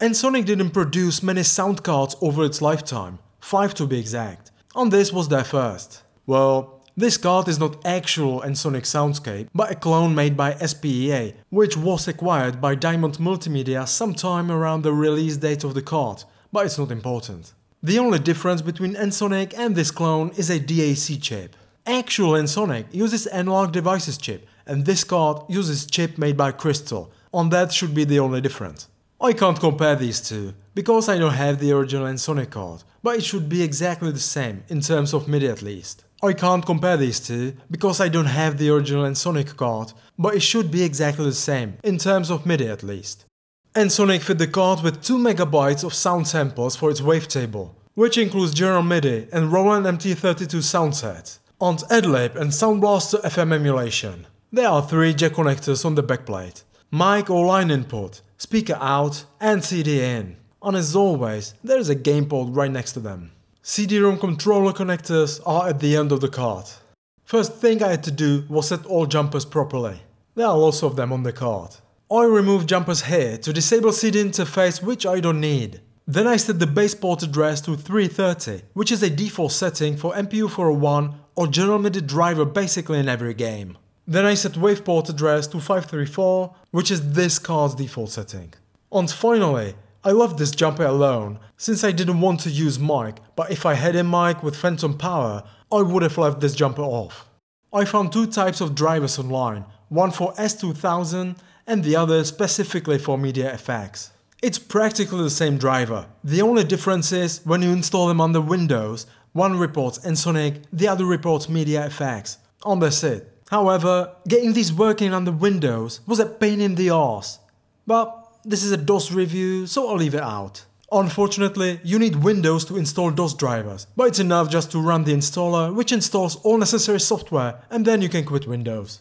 Ensoniq didn't produce many sound cards over its lifetime, 5 to be exact, and this was their first. Well, this card is not actual Ensoniq Soundscape, but a clone made by SPEA, which was acquired by Diamond Multimedia sometime around the release date of the card, but it's not important. The only difference between Ensoniq and this clone is a DAC chip. Actual Ensoniq uses analog devices chip, and this card uses chip made by Crystal, and that should be the only difference. I can't compare these two, because I don't have the original Ensoniq card, but it should be exactly the same, in terms of MIDI at least. I can't compare these two, because I don't have the original Ensoniq card, but it should be exactly the same, in terms of MIDI at least. Ensoniq fit the card with 2 MB of sound samples for its wavetable, which includes General MIDI and Roland MT32 soundset, and Adlib and Sound Blaster FM emulation. There are 3 jack connectors on the backplate, mic or line input, speaker out and CD in, and as always there is a game port right next to them. CD-ROM controller connectors are at the end of the card. First thing I had to do was set all jumpers properly. There are lots of them on the card. I remove jumpers here to disable CD interface which I don't need. Then I set the base port address to 330, which is a default setting for MPU 401 or General MIDI driver basically in every game. Then I set wave port address to 534, which is this card's default setting. And finally, I left this jumper alone, since I didn't want to use mic, but if I had a mic with phantom power, I would have left this jumper off. I found two types of drivers online, one for S2000 and the other specifically for MediaFX. It's practically the same driver, the only difference is when you install them under Windows, one reports Ensoniq, the other reports MediaFX, and that's it. However, getting these working under Windows was a pain in the ass. But this is a DOS review, so I'll leave it out. Unfortunately, you need Windows to install DOS drivers, but it's enough just to run the installer, which installs all necessary software, and then you can quit Windows.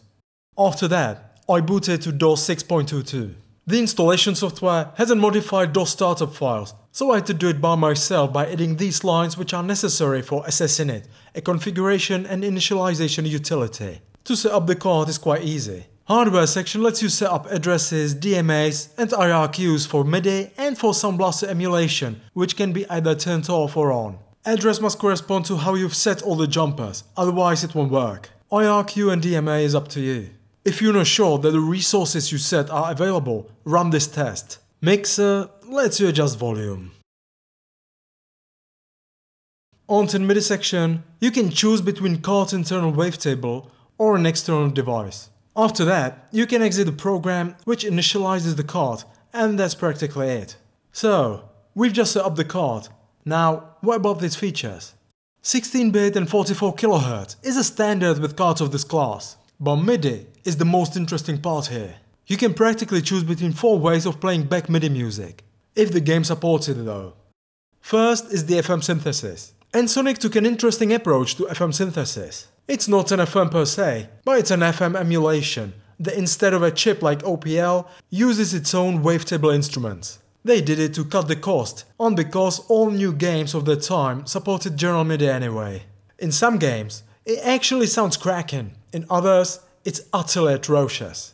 After that, I booted to DOS 6.22. The installation software hasn't modified DOS startup files, so I had to do it by myself by adding these lines which are necessary for SSInit, a configuration and initialization utility. To set up the card is quite easy. Hardware section lets you set up addresses, DMAs and IRQs for MIDI and for Sound Blaster emulation, which can be either turned off or on. Address must correspond to how you've set all the jumpers, otherwise it won't work. IRQ and DMA is up to you. If you're not sure that the resources you set are available, run this test. Mixer lets you adjust volume. On the MIDI section, you can choose between card internal wavetable or an external device. After that, you can exit the program which initializes the card and that's practically it. So, we've just set up the card. Now, what about its features? 16-bit and 44 kHz is a standard with cards of this class, but MIDI is the most interesting part here. You can practically choose between four ways of playing back MIDI music, if the game supports it though. First is the FM synthesis. Ensoniq took an interesting approach to FM synthesis. It's not an FM per se, but it's an FM emulation that instead of a chip like OPL, uses its own wavetable instruments. They did it to cut the cost, and because all new games of the time supported General MIDI anyway. In some games, it actually sounds cracking, in others, it's utterly atrocious.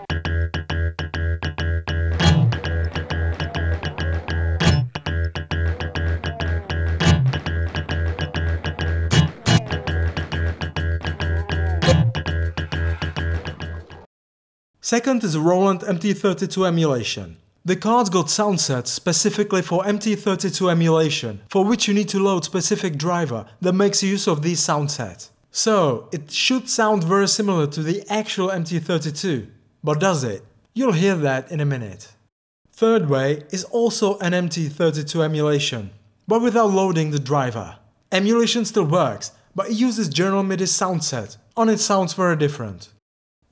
Second is Roland MT32 emulation. The cards got soundsets specifically for MT32 emulation, for which you need to load specific driver that makes use of these soundsets. So, it should sound very similar to the actual MT32, but does it? You'll hear that in a minute. Third way is also an MT32 emulation, but without loading the driver. Emulation still works, but it uses General MIDI soundset, and it sounds very different.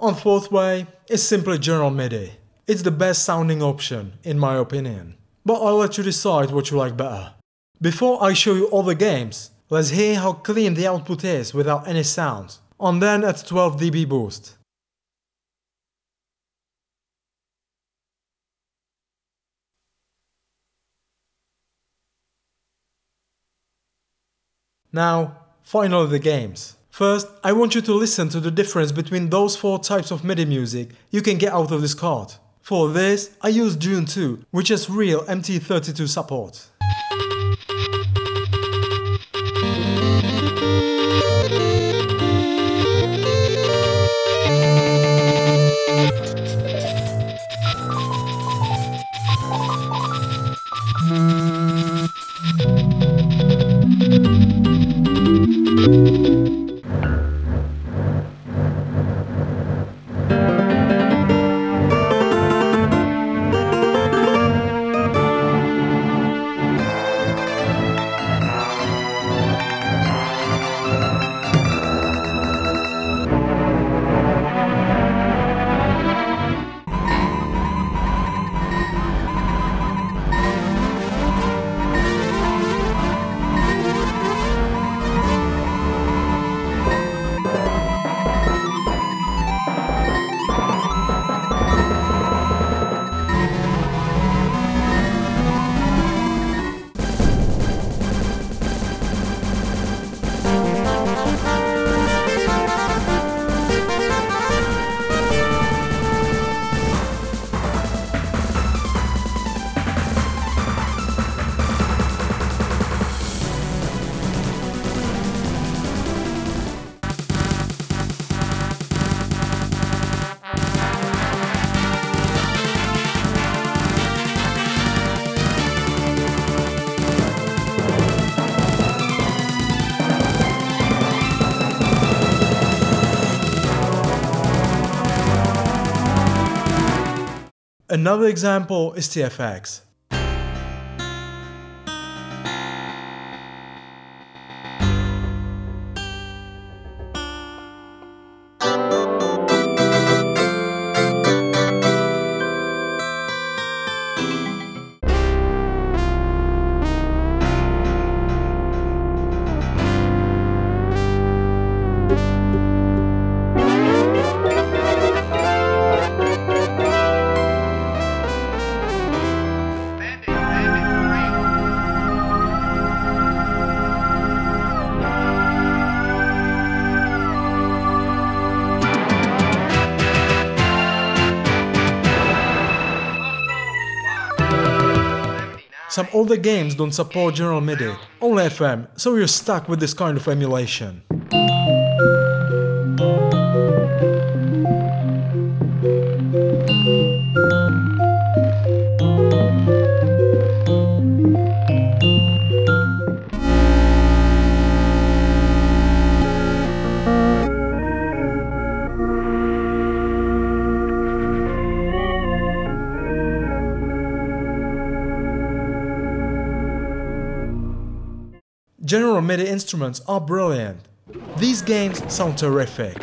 On fourth way is simply general MIDI. It's the best sounding option, in my opinion. But I'll let you decide what you like better. Before I show you all the games, let's hear how clean the output is without any sound, and then at 12 dB boost. Now, finally the games. First, I want you to listen to the difference between those four types of MIDI music you can get out of this card. For this, I use Dune 2, which has real MT32 support. Another example is TFX. Some the games don't support general MIDI, only FM, so you're stuck with this kind of emulation. MIDI instruments are brilliant. These games sound terrific.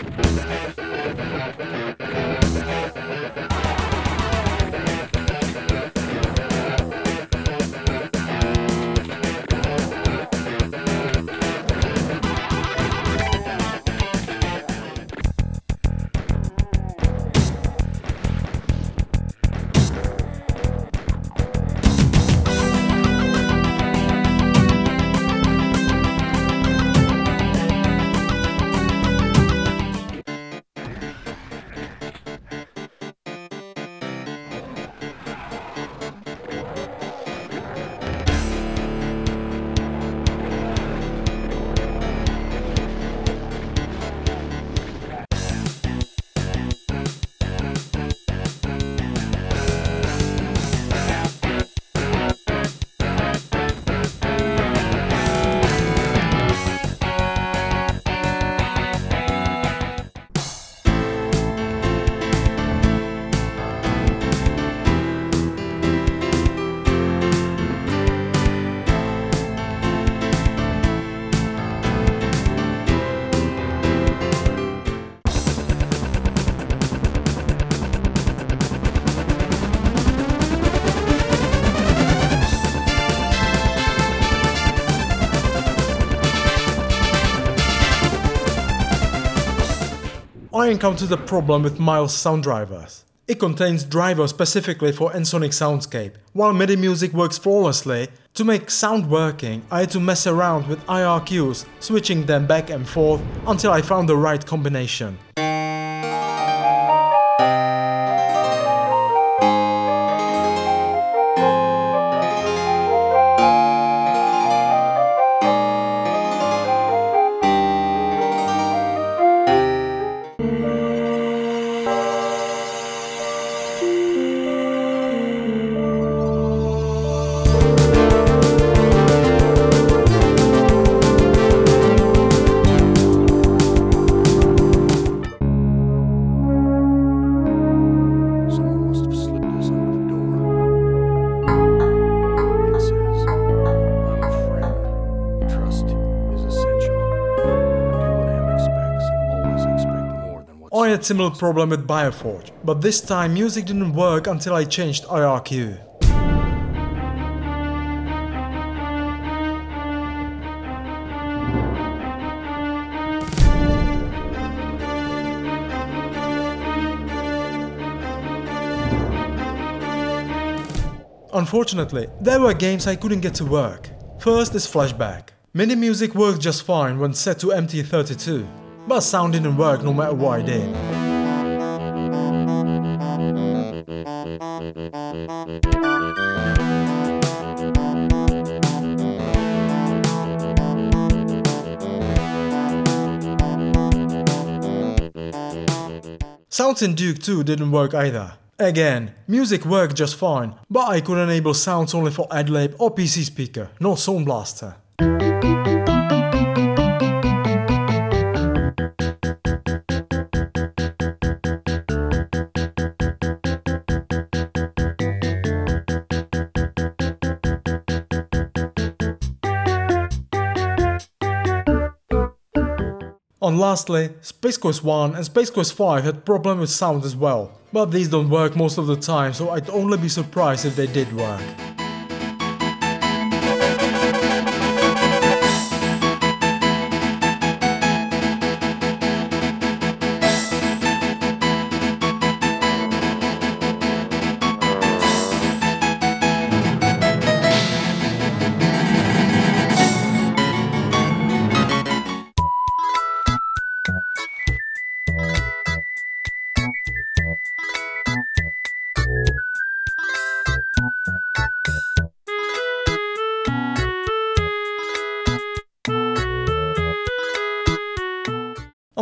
I encountered a problem with Miles sound drivers. It contains drivers specifically for Ensoniq Soundscape. While MIDI music works flawlessly, to make sound working I had to mess around with IRQs, switching them back and forth until I found the right combination. Similar problem with Bioforge, but this time music didn't work until I changed IRQ. Unfortunately, there were games I couldn't get to work. First is Flashback. MIDI music worked just fine when set to MT32, but sound didn't work no matter what I did. Sounds in Duke 2 didn't work either. Again, music worked just fine, but I could enable sounds only for Adlib or PC speaker, no Sound Blaster. And lastly, Space Quest 1 and Space Quest 5 had problem with sound as well, but these don't work most of the time so I'd only be surprised if they did work.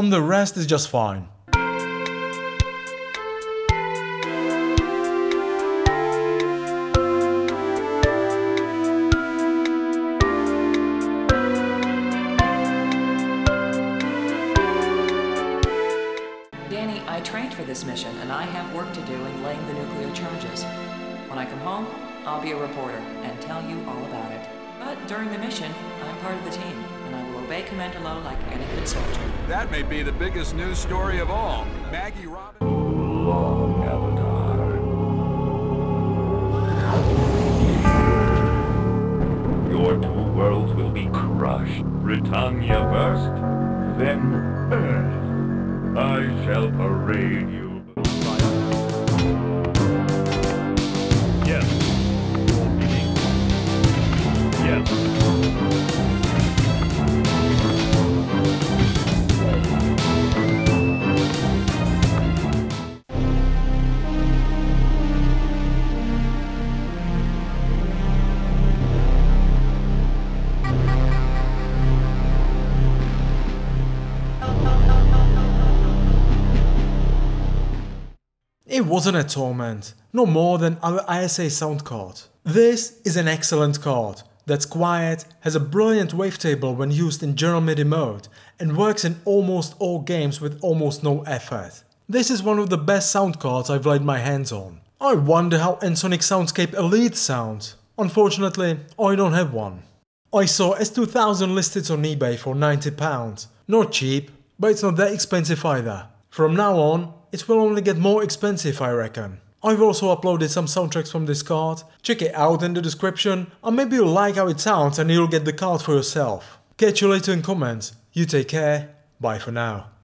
And the rest is just fine. Danny, I trained for this mission and I have work to do in laying the nuclear charges. When I come home, I'll be a reporter and tell you all about it. But during the mission, I'm part of the team obey Commander Low like any good soldier. That may be the biggest news story of all. Maggie Robin. long avatar. Your two worlds will be crushed. Britannia first, then Earth. I shall parade you. It wasn't a torment, no more than our ISA sound card. This is an excellent card that's quiet, has a brilliant wavetable when used in general MIDI mode, and works in almost all games with almost no effort. This is one of the best sound cards I've laid my hands on. I wonder how Ensoniq Soundscape Elite sounds. Unfortunately, I don't have one. I saw S2000 listed on eBay for £90. Not cheap, but it's not that expensive either. From now on, it will only get more expensive I reckon. I've also uploaded some soundtracks from this card, check it out in the description, and maybe you'll like how it sounds and you'll get the card for yourself. Catch you later in comments, you take care, bye for now.